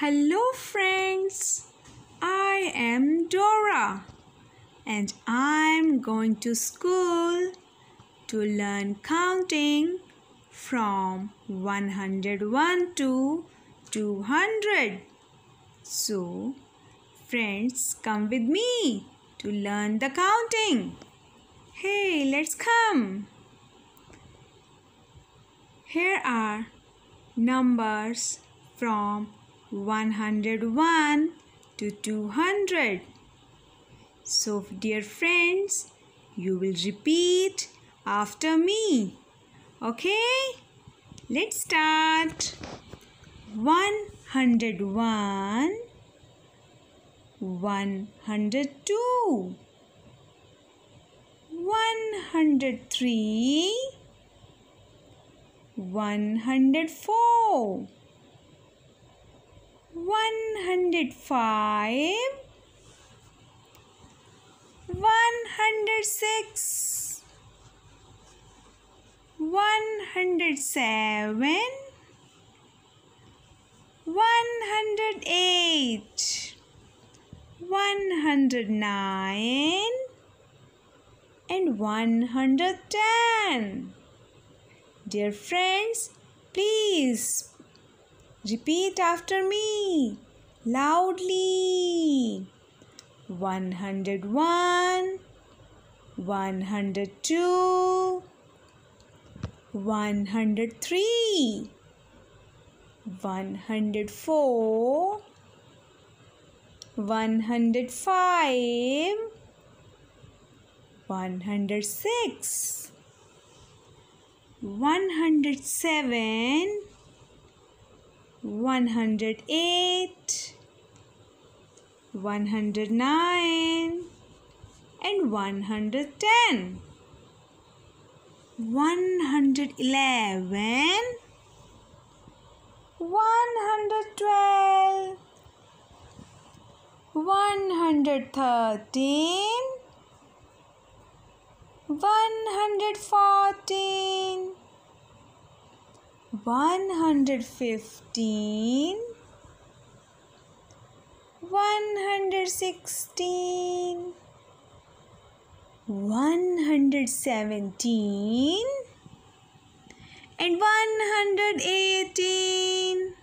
Hello, friends. I am Dora, and I'm going to school to learn counting from 101 to 200. So, friends, come with me to learn the counting. Hey, let's come. Here are numbers from 101 to 200. So, dear friends, you will repeat after me. Okay? Let's start. 101 102 103 104 105 106 107 108 109 and 110 Dear friends, please repeat after me. Loudly. 101, 102, 103, 104, 105, 106, 107, 108, 109 and 110. 111, 112, 113, 114, 115 116 117 and 118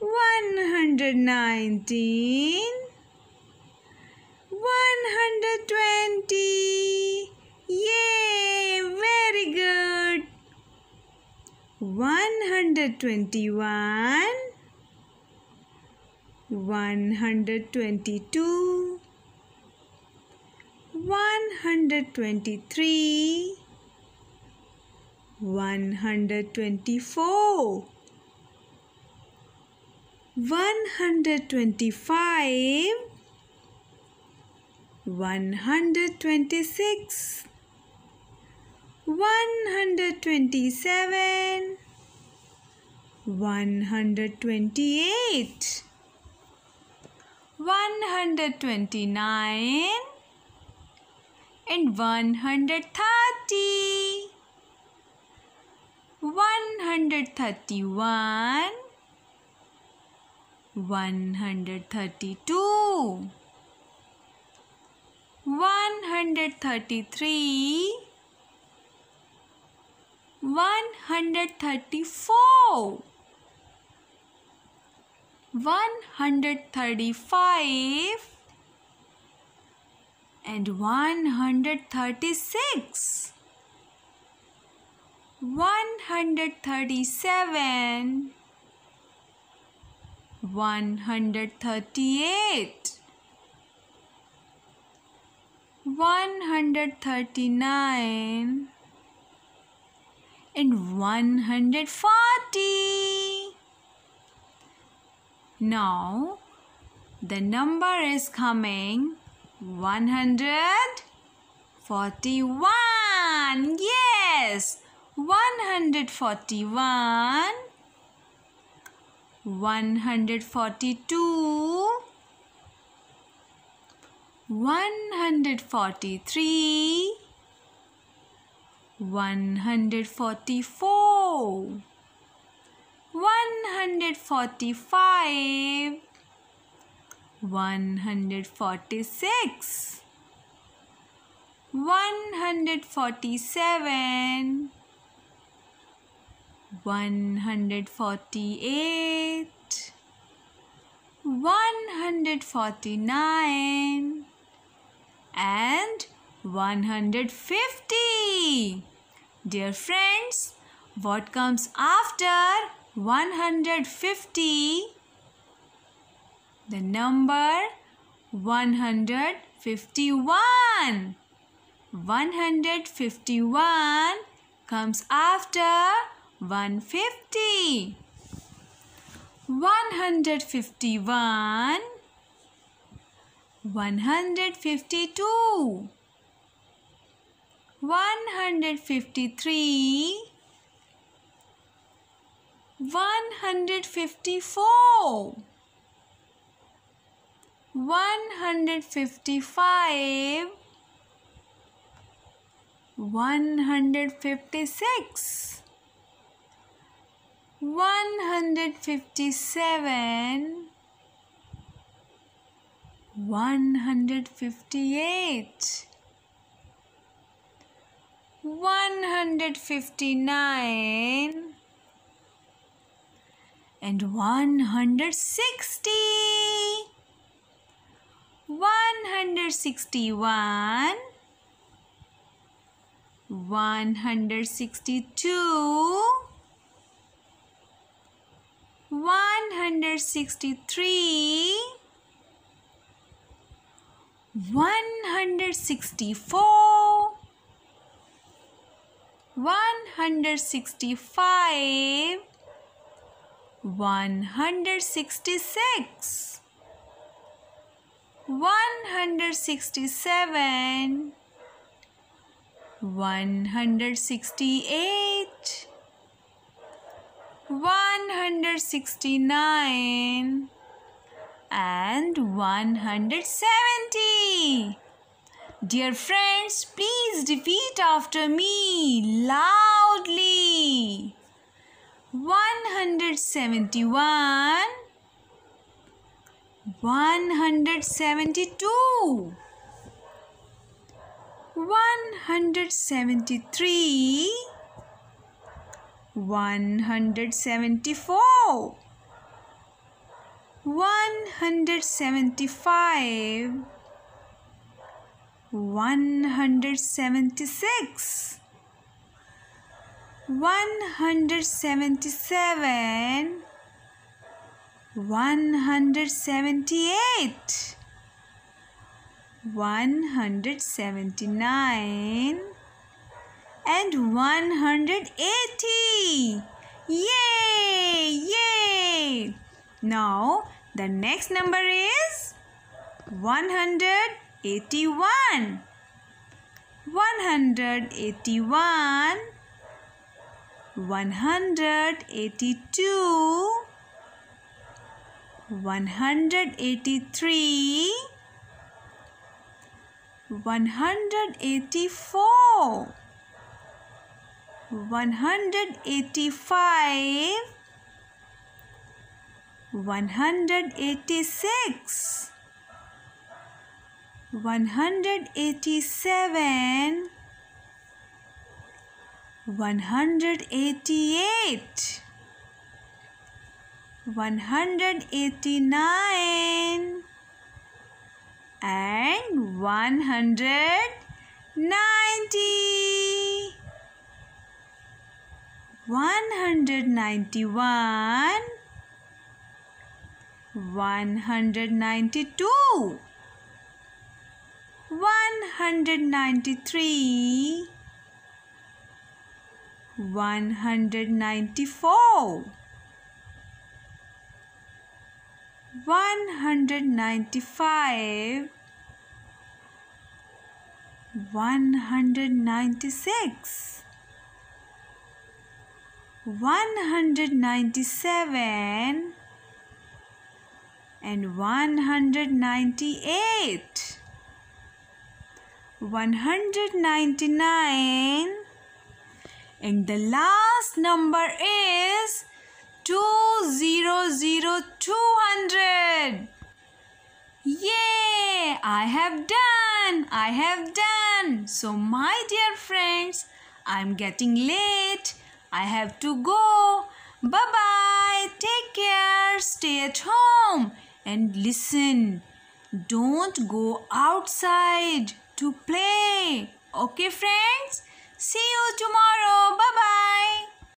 119 120 yay! Very good 121 122 123 124 125 126 127 128 129 and 130 131 132 133 134 135 and 136 137 138 139 and 140 now the number is coming 141 yes 141 142 143 144 145 146 147 148 149 and 150 Dear friends, what comes after 150? The number 151. 151 comes after 150. 151 152 153 154 155 156 157 158 159 and 160 161 162 163 164 165 166 167 168 169 and 170 Dear friends, please repeat after me loudly. 171 172 173 174 175 176 177 178 179 and 180 yay! Yay! Now the next number is 181 181 182 183 184 185 186 187 188 189 and 190 191 192 193 194 195 196 197 and 198 199 and the last number is Two zero zero two hundred. Yay! I have done! I have done! So, my dear friends, I'm getting late. I have to go. Bye bye. Take care. Stay at home and listen. Don't go outside to play. Okay, friends? See you tomorrow. Bye bye.